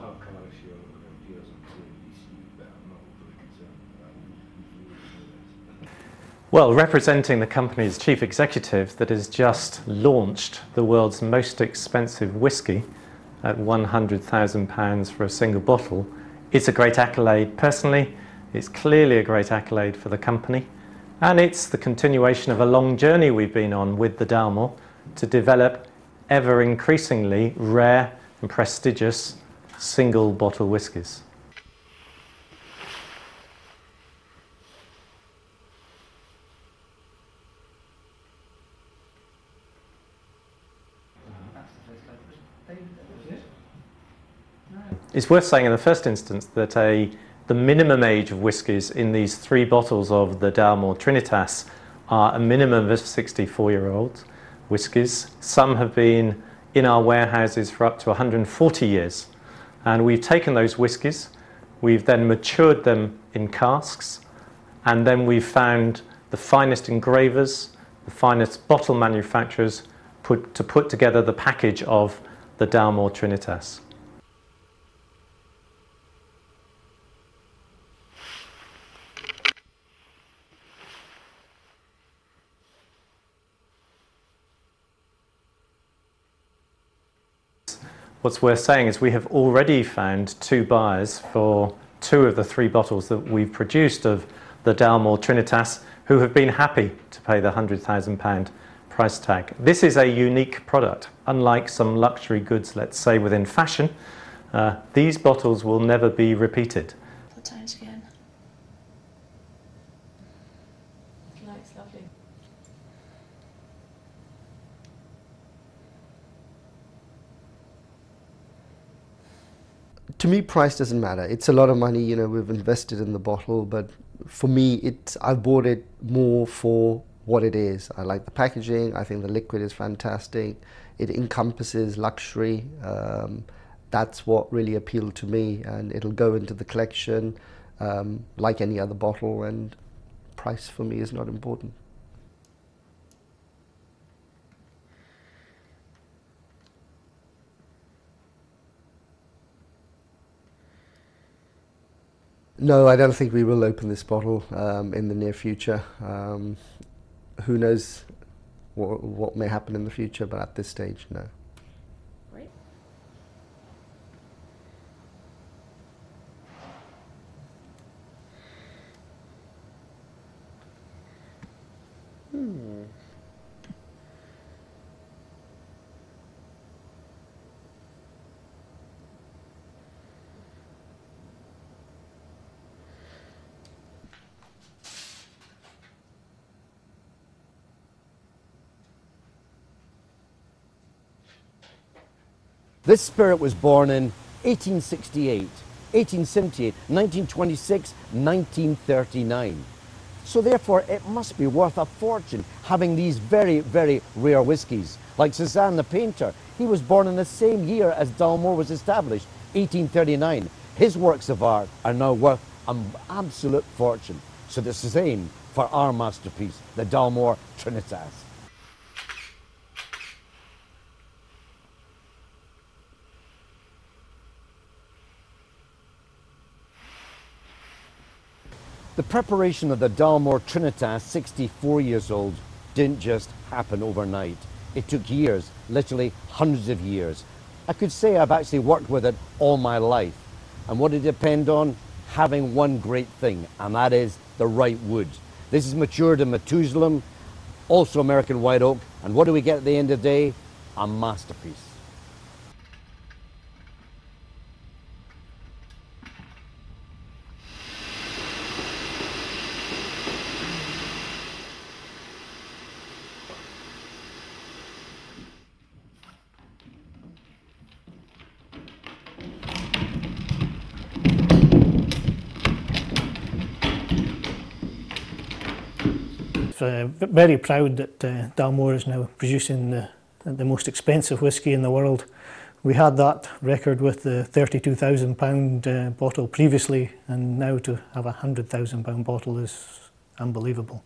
how. Well, representing the company's chief executive that has just launched the world's most expensive whisky at £100,000 for a single bottle, it's a great accolade personally. It's clearly a great accolade for the company. And it's the continuation of a long journey we've been on with the Dalmore to develop ever increasingly rare and prestigious single bottle whiskies. It's worth saying in the first instance that a, the minimum age of whiskies in these three bottles of the Dalmore Trinitas are a minimum of 64 year olds whiskies. Some have been in our warehouses for up to 140 years. And we've taken those whiskies, we've then matured them in casks, and then we've found the finest engravers, the finest bottle manufacturers put, to put together the package of the Dalmore Trinitas. What's worth saying is we have already found two buyers for two of the three bottles that we've produced of the Dalmore Trinitas who have been happy to pay the £100,000 price tag. This is a unique product. Unlike some luxury goods, let's say within fashion, uh, these bottles will never be repeated. To me, price doesn't matter. It's a lot of money, you know, we've invested in the bottle, but for me, it I've bought it more for what it is. I like the packaging. I think the liquid is fantastic. It encompasses luxury. Um, that's what really appealed to me, and it'll go into the collection um, like any other bottle. And price for me is not important. No, I don't think we will open this bottle um, in the near future. Um, who knows what, what may happen in the future, but at this stage, no. This spirit was born in 1868, 1878, 1926, 1939. So therefore, it must be worth a fortune having these very, very rare whiskies. Like Cezanne the painter, he was born in the same year as Dalmore was established, 1839. His works of art are now worth an absolute fortune. So the same for our masterpiece, the Dalmore Trinitas. The preparation of the Dalmore Trinitas, 64 years old, didn't just happen overnight. It took years, literally hundreds of years. I could say I've actually worked with it all my life. And what it depend on? Having one great thing, and that is the right wood. This is matured in Matusalem, also American white oak. And what do we get at the end of the day? A masterpiece. uh, very proud that uh, Dalmore is now producing the, the most expensive whisky in the world. We had that record with the £32,000 uh, bottle previously, and now to have a £100,000 bottle is unbelievable.